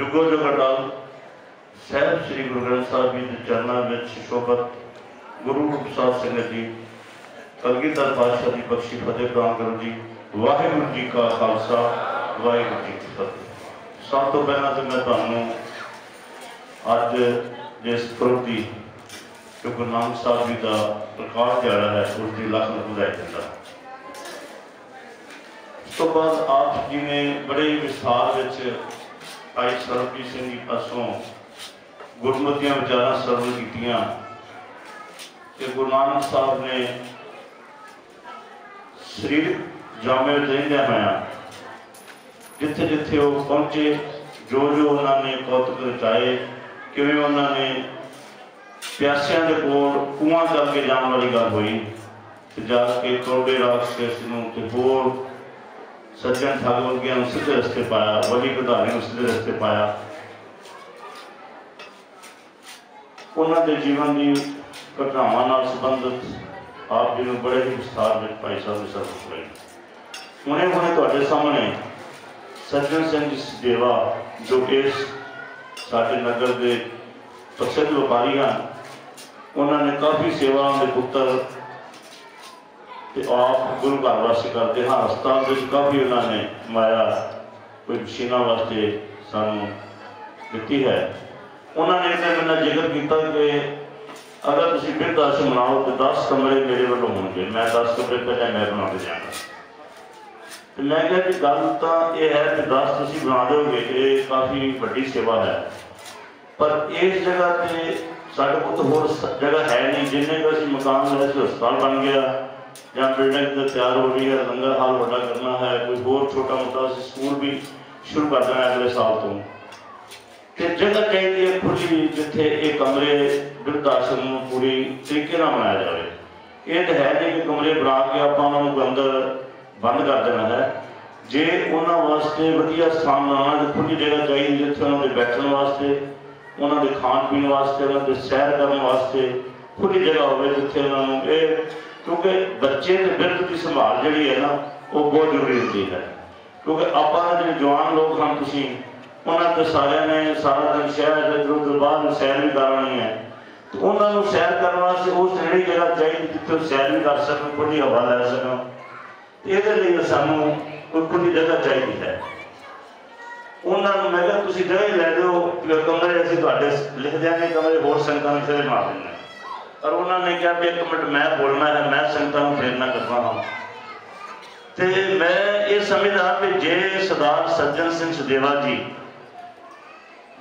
ਜੁਗੋ ਜੁਗ ਸਹਿਬ ਸ੍ਰੀ ਗੁਰੂ ਗ੍ਰੰਥ ਸਾਹਿਬ ਜੀ ਦੇ ਚਰਨਾਂ ਵਿੱਚ ਸ਼ੋਭਤ ਗੁਰੂ ਰੂਪ ਸਾਹਿਬ ਸਿੰਘ ਜੀ, ਕਲਗੀਧਰ ਪਾਤਸ਼ਾਹ ਦੀ ਬਖਸ਼ੀ ਫਤਿਹ ਪ੍ਰਦਾਨ ਕਰੋ ਜੀ, ਵਾਹਿਗੁਰੂ ਜੀ ਕਾ ਖਾਲਸਾ, ਵਾਹਿਗੁਰੂ ਜੀ ਕੀ ਫਤਿਹ। ਸਭ ਤੋਂ ਪਹਿਲਾਂ ਤਾਂ ਮੈਂ ਤੁਹਾਨੂੰ ਅੱਜ ਜਿਸ ਪੁਰਬ ਦੀ ਜੋ ਗੁਰੂ ਨਾਨਕ ਸਾਹਿਬ ਜੀ ਦਾ ਪ੍ਰਕਾਸ਼ ਦਿਹਾੜਾ ਹੈ, ਉਸ ਦੀ ਲੱਖ ਲੱਖ ਵਧਾਈ ਦਿੰਦਾ। ਉਸ ਤੋਂ ਬਾਅਦ ਆਪ ਜੀ ਨੇ ਬੜੇ ਵਿਸਥਾਰ ਵਿੱਚ ਭਾਈ ਸਰਬਜੀਤ ਸਿੰਘ ਜੀ ਪਾਸੋਂ ਗੁਰਮਤਿਆਂ ਵਿਚਾਰਾਂ ਸਰਵਣ ਕੀਤੀਆਂ ਕਿ ਗੁਰੂ ਨਾਨਕ ਸਾਹਿਬ ਨੇ ਸਰੀਰਕ ਜਾਮੇ ਵਿੱਚ ਰਹਿੰਦਿਆਂ ਹੋਇਆਂ ਜਿੱਥੇ ਜਿੱਥੇ ਉਹ ਪਹੁੰਚੇ, ਜੋ ਜੋ ਉਹਨਾਂ ਨੇ ਕੌਤਕ ਰਚਾਏ, ਕਿਵੇਂ ਉਹਨਾਂ ਨੇ ਪਿਆਸਿਆਂ ਦੇ ਕੋਲ ਕੂਆਂ ਕਰਕੇ ਜਾਣ ਵਾਲੀ ਗੱਲ ਹੋਈ ਤੇ ਜਾ ਕੇ ਕੋਡੇ ਰਾਖਸ਼ ਨੂੰ ਤੇ ਹੋਰ ਸੱਜਣ ਠੱਗ ਵਰਗਿਆਂ ਨੂੰ ਸਿੱਧੇ ਰਸਤੇ ਪਾਇਆ ਵਲੀ ਕਧਾਰੇ ਨੂੰ ਸਿੱਧੇ ਰਸਤੇ ਪਾਇਆ। ਉਹਨਾਂ ਦੇ ਜੀਵਨ ਦੀ ਘਟਨਾਵਾਂ ਨਾਲ ਸੰਬੰਧਿਤ ਆਪ ਜੀ ਨੂੰ ਬੜੇ ਹੀ ਵਿਸਥਾਰ ਵਿੱਚ ਭਾਈ ਸਾਹਿਬ ਨੇ ਸਰਵ ਕਰਾਈ ਹੁਣੇ ਹੁਣੇ ਤੁਹਾਡੇ ਸਾਹਮਣੇ ਸੱਜਣ ਸਿੰਘ ਜੀ ਦੇਵਾ ਜੋ ਕਿ ਸਾਡੇ ਨਗਰ ਦੇ ਪ੍ਰਸਿੱਧ ਵਪਾਰੀ ਹਨ, ਉਹਨਾਂ ਨੇ ਕਾਫੀ ਸੇਵਾਵਾਂ ਦੇ ਪੁੱਤਰ ਤੇ ਆਪ ਗੁਰੂ ਘਰ ਵਾਸਤੇ ਕਰਦੇ ਹਾਂ। ਹਸਪਤਾਲ ਵਿੱਚ ਕਾਫੀ ਉਹਨਾਂ ਨੇ ਮਾਇਆ, ਕੋਈ ਮਸ਼ੀਨਾਂ ਵਾਸਤੇ ਸਾਨੂੰ ਦਿੱਤੀ ਹੈ। ਉਹਨਾਂ ਨੇ ਤੇ ਮੈਨੂੰ ਜ਼ਿਕਰ ਕੀਤਾ ਕਿ ਅਗਰ ਤੁਸੀਂ ਬਿਰਧ ਆਸ਼ਰਮ ਤੇ 10 ਕਮਰੇ ਮੇਰੇ ਵੱਲੋਂ ਹੋਣਗੇ। ਮੈਂ 10 ਕਮਰੇ ਪਹਿਲਾਂ ਮੈਂ ਬਣਾ ਕੇ ਜਾਣਾ ਤੇ ਮੈਂ ਕਿਹਾ ਕਿ ਗੱਲ ਤਾਂ ਇਹ ਹੈ ਕਿ 10 ਤੁਸੀਂ ਬਣਾ ਦਿਓਗੇ ਇਹ ਕਾਫੀ ਵੱਡੀ ਸੇਵਾ ਹੈ। ਪਰ ਇਸ ਜਗ੍ਹਾ ਤੇ ਸਾਡੇ ਕੋਲ ਹੋਰ ਜਗ੍ਹਾ ਹੈ ਨਹੀਂ। ਜਿੰਨੇ ਕੁ ਅਸੀਂ ਮਕਾਨ ਲਏ ਹਸਪਤਾਲ ਬਣ ਗਿਆ ਜਾਂ ਬਿਲਡਿੰਗ ਤੇ ਤਿਆਰ ਹੋ ਰਹੀ ਹੈ, ਲੰਗਰ ਹਾਲ ਵੱਡਾ ਕਰਨਾ ਹੈ, ਕੋਈ ਹੋਰ ਛੋਟਾ ਮੋਟਾ ਸਕੂਲ ਵੀ ਸ਼ੁਰੂ ਕਰ ਦੇਣਾ ਅਗਲੇ ਸਾਲ ਤੋਂ। ਤੇ ਜਗ੍ਹਾ ਚਾਹੀਦੀ ਹੈ ਖੁੱਲੀ ਜਿੱਥੇ ਇਹ ਕਮਰੇ ਬਿਰਧ ਆਸ਼ਰਮ ਨੂੰ ਪੂਰੀ ਤਰੀਕੇ ਨਾਲ ਬਣਾਇਆ ਜਾਵੇ। ਇਹ ਤਾਂ ਹੈ ਨਹੀਂ ਕਿ ਕਮਰੇ ਬਣਾ ਕੇ ਆਪਾਂ ਉਹਨਾਂ ਨੂੰ ਅੰਦਰ ਬੰਦ ਕਰ ਦੇਣਾ ਹੈ। ਜੇ ਉਹਨਾਂ ਵਾਸਤੇ ਵਧੀਆ ਸਥਾਨ ਬਣਾਉਣਾ ਤੇ ਖੁੱਲੀ ਜਗ੍ਹਾ ਚਾਹੀਦੀ ਜਿੱਥੇ ਉਹਨਾਂ ਦੇ ਬੈਠਣ ਵਾਸਤੇ, ਉਹਨਾਂ ਦੇ ਖਾਣ ਪੀਣ ਵਾਸਤੇ, ਉਹਨਾਂ ਦੇ ਸੈਰ ਕਰਨ ਵਾਸਤੇ ਖੁੱਲੀ ਜਗ੍ਹਾ ਹੋਵੇ ਜਿੱਥੇ ਉਹਨਾਂ ਨੂੰ ਇਹ ਕਿਉਂਕਿ ਬੱਚੇ ਤੇ ਬਿਰਧ ਦੀ ਸੰਭਾਲ ਜਿਹੜੀ ਹੈ ਨਾ, ਉਹ ਬਹੁਤ ਜ਼ਰੂਰੀ ਹੁੰਦੀ ਹੈ। ਕਿਉਂਕਿ ਆਪਾਂ ਜਿਹੜੇ ਜਵਾਨ ਲੋਕ ਹਨ ਤੁਸੀਂ, ਉਹਨਾਂ ਤੇ ਸਾਰਿਆਂ ਨੇ ਸਾਰਾ ਦਿਨ ਸ਼ਹਿਰ ਦੇ ਦਰੁਦ ਬਾਹਰ ਸੈਰ ਵੀ ਕਰਨੀ ਹੈ। ਉਹਨਾਂ ਨੂੰ ਸੈਰ ਕਰਨ ਵਾਸਤੇ ਉਸ ਜਿਹੜੀ ਜਗ੍ਹਾ ਚਾਹੀਦੀ ਜਿੱਥੇ ਸੈਰ ਵੀ ਕਰ ਸਕਣ ਖੁੱਲੀ ਹਵਾ ਲੈ ਸਕਣ। ਇਹਦੇ ਲਈ ਸਾਨੂੰ ਕੋਈ ਖੁੱਲੀ ਜਗ੍ਹਾ ਚਾਹੀਦੀ ਹੈ। ਉਹਨਾਂ ਨੂੰ ਮੈਂ ਕਿਹਾ, ਤੁਸੀਂ ਜਗ੍ਹਾ ਲੈ ਦਿਓ ਕਮਰੇ ਅਸੀਂ ਤੁਹਾਡੇ ਲਿਖ ਦਿਆਂਗੇ, ਕਮਰੇ ਹੋਰ ਸੰਗਤਾਂ ਨੂੰ ਫਿਰ ਬਣਾ ਦਿੰਦੇ ਹਾਂ। ਉਹਨਾਂ ਨੇ ਕਿਹਾ ਵੀ ਇੱਕ ਮਿੰਟ ਮੈਂ ਬੋਲਣਾ ਹੈ ਮੈਂ ਸੰਗਤਾਂ ਨੂੰ ਪ੍ਰੇਰਨਾ ਕਰਨਾ ਹਾਂ ਤੇ ਮੈਂ ਇਹ ਸਮਝਦਾ ਕਿ ਜੇ ਸਰਦਾਰ ਸੱਜਣ ਸਿੰਘ ਸਦੇਵਾ ਜੀ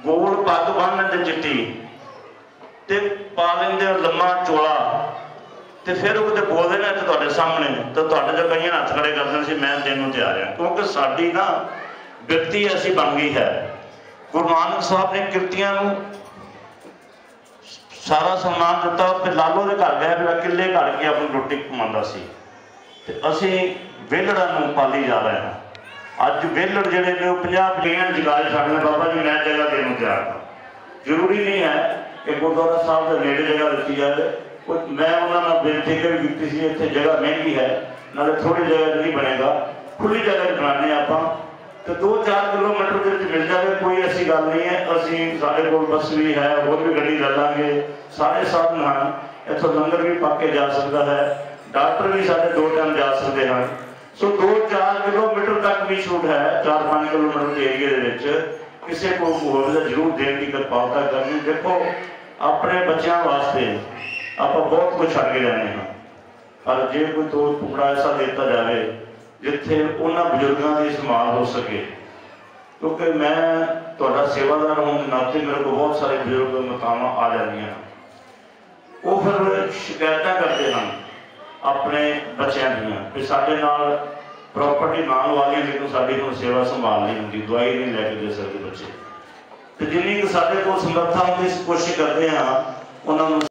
ਗੋਲ ਪੱਗ ਬੰਨ੍ਹ ਤੇ ਚਿੱਟੀ ਤੇ ਪਾ ਲੈਂਦੇ ਲੰਮਾ ਚੋਲਾ ਤੇ ਫਿਰ ਉਹ ਕਿਤੇ ਬੋਲਦੇ ਨੇ ਤੇ ਤੁਹਾਡੇ ਸਾਹਮਣੇ, ਤਾਂ ਤੁਹਾਡੇ ਜੋ ਕਈਆਂ ਹੱਥ ਖੜੇ ਕਰਦੇ ਸੀ, ਮੈਂ ਦੇਣ ਨੂੰ ਤਿਆਰ ਹਾਂ ਕਿਉਂਕਿ ਸਾਡੀ ਨਾ ਬਿਰਤੀ ਐਸੀ ਬਣ ਗਈ ਹੈ ਗੁਰੂ ਨਾਨਕ ਸਾਹਿਬ ਨੇ ਕਿਰਤੀਆਂ ਨੂੰ ਸਾਰਾ ਸਨਮਾਨ ਦਿੱਤਾ, ਫਿਰ ਲਾਲੋ ਦੇ ਘਰ ਗਿਆ ਫਿਰ ਕਿੱਲੇ ਘੜ ਕੇ ਆਪਣੀ ਰੋਟੀ ਕਮਾਉਂਦਾ ਸੀ। ਤੇ ਅਸੀਂ ਵਿਹਲੜਾਂ ਨੂੰ ਪਾਲੀ ਜਾ ਰਹੇ ਹਾਂ। ਅੱਜ ਵਿਹਲੜ ਜਿਹੜੇ ਨੇ, ਉਹ 50 ਪਲੀਆਂ ਜਗਾਏ ਸਾਡੇ ਬਾਬਾ ਜੀ ਮੈਂ ਜਗ੍ਹਾ ਦੇਣ ਨੂੰ ਤਿਆਰ ਜ਼ਰੂਰੀ ਨਹੀਂ ਹੈ ਕਿ ਗੁਰਦੁਆਰਾ ਸਾਹਿਬ ਦੇ ਨੇੜੇ ਜਗ੍ਹਾ ਦਿੱਤੀ ਜਾਵੇ। ਉਹ ਮੈਂ ਉਹਨਾਂ ਨਾਲ ਬੇਨਤੀ ਕਰ ਕੀਤੀ ਸੀ, ਇੱਥੇ ਜਗ੍ਹਾ ਮਹਿੰਗੀ ਹੈ, ਨਾਲੇ ਥੋੜੀ ਜਗ੍ਹਾ ਨਹੀਂ ਬਣੇਗਾ। ਖੁੱਲੀ ਜਗ੍ਹਾ 'ਚ ਹਾਂ ਆਪਾਂ। ਤੇ 2-4 ਕਿਲੋਮੀਟਰ ਦੇ ਵਿੱਚ ਮਿਲ ਜਾਵੇ, ਕੋਈ ਐਸੀ ਗੱਲ ਨਹੀਂ ਹੈ। ਅਸੀਂ ਸਾਡੇ ਕੋਲ ਬੱਸ ਵੀ ਹੈ, ਹੋਰ ਵੀ ਗੱਡੀ ਲੈ ਲਾਂਗੇ। ਸਾਰੇ ਸਾਧਨ ਹਨ। ਇੱਥੋਂ ਲੰਗਰ ਵੀ ਪੱਕ ਕੇ ਜਾ ਸਕਦਾ ਹੈ। ਡਾਕਟਰ ਵੀ ਸਾਡੇ ਦੋ ਟਾਈਮ ਜਾ ਸਕਦੇ ਹਨ। ਸੋ 2-4 ਕਿਲੋਮੀਟਰ ਤੱਕ ਵੀ ਛੂਟ ਹੈ 4-5 ਕਿਲੋਮੀਟਰ ਦੇ ਏਰੀਆ ਦੇ ਵਿੱਚ। ਕਿਸੇ ਕੋਲ ਹੋਰ ਦਾ ਜ਼ਰੂਰ ਦੇਣ ਦੀ ਕਿਰਪਾਲਤਾ ਕਰਨੀ। ਦੇਖੋ, ਆਪਣੇ ਬੱਚਿਆਂ ਵਾਸਤੇ ਆਪਾਂ ਬਹੁਤ ਕੁਝ ਛੱਡ ਕੇ ਜਾਂਦੇ ਹਾਂ। ਪਰ ਜੇ ਕੋਈ ਦੋ ਟੁਕੜਾ ਐਸਾ ਦਿੱਤਾ ਜਾਵੇ ਜਿੱਥੇ ਉਹਨਾਂ ਬਜ਼ੁਰਗਾਂ ਦੀ ਸੰਭਾਲ ਹੋ ਸਕੇ। ਕਿਉਂਕਿ ਮੈਂ ਤੁਹਾਡਾ ਸੇਵਾਦਾਰ ਹੋਣ ਦੇ ਨਾਤੇ ਮੇਰੇ ਕੋਲ ਬਹੁਤ ਸਾਰੇ ਬਜ਼ੁਰਗ ਮਕਾਮਾਂ ਆ ਜਾਂਦੀਆਂ ਉਹ ਫਿਰ ਸ਼ਿਕਾਇਤਾਂ ਕਰਦੇ ਹਨ ਆਪਣੇ ਬੱਚਿਆਂ ਦੀਆਂ ਕਿ ਸਾਡੇ ਨਾਲ ਪ੍ਰਾਪਰਟੀ ਨਾਲ ਵਾਲੀਆਂ ਲੇਕਿਨ ਸਾਡੀ ਹੁਣ ਸੇਵਾ ਸੰਭਾਲ ਨਹੀਂ ਹੁੰਦੀ ਦਵਾਈ ਨਹੀਂ ਲੈ ਕੇ ਦੇ ਸਕਦੇ ਬੱਚੇ। ਤੇ ਜਿੰਨੀ ਕੁ ਸਾਡੇ ਕੋਲ ਸਮਰੱਥਾ ਹੁੰਦੀ ਕੋਸ਼ਿਸ਼ ਕਰਦੇ ਹਾਂ ਉਹਨਾਂ ਨੂੰ